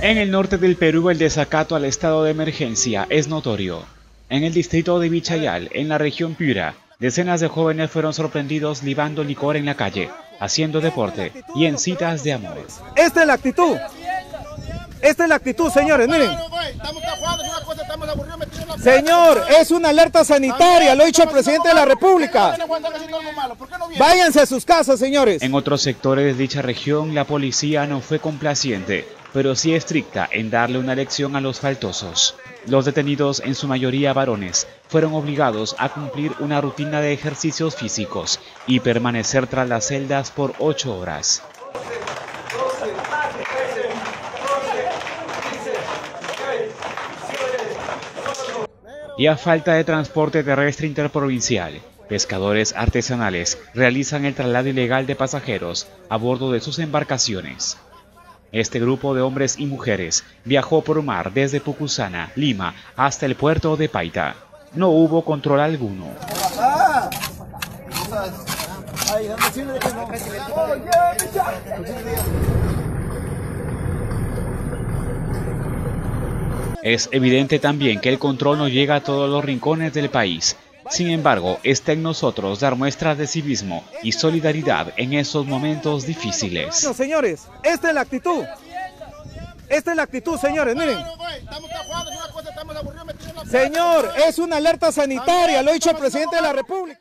En el norte del Perú el desacato al estado de emergencia es notorio. En el distrito de Vichayal, en la región Piura, decenas de jóvenes fueron sorprendidos libando licor en la calle, haciendo deporte y en citas de amor. Esta es la actitud. Esta es la actitud, señores, miren. Señor, es una alerta sanitaria, lo ha dicho el presidente de la República. Váyanse a sus casas, señores. En otros sectores de dicha región, la policía no fue complaciente, pero sí estricta en darle una lección a los faltosos. Los detenidos, en su mayoría varones, fueron obligados a cumplir una rutina de ejercicios físicos y permanecer tras las celdas por ocho horas. Y a falta de transporte terrestre interprovincial, pescadores artesanales realizan el traslado ilegal de pasajeros a bordo de sus embarcaciones. Este grupo de hombres y mujeres viajó por mar desde Pucusana, Lima, hasta el puerto de Paita. No hubo control alguno. Es evidente también que el control no llega a todos los rincones del país. Sin embargo, está en nosotros dar muestras de civismo y solidaridad en esos momentos difíciles. Señores, esta es la actitud. Esta es la actitud, señores, miren. Señor, es una alerta sanitaria, lo ha dicho el presidente de la República.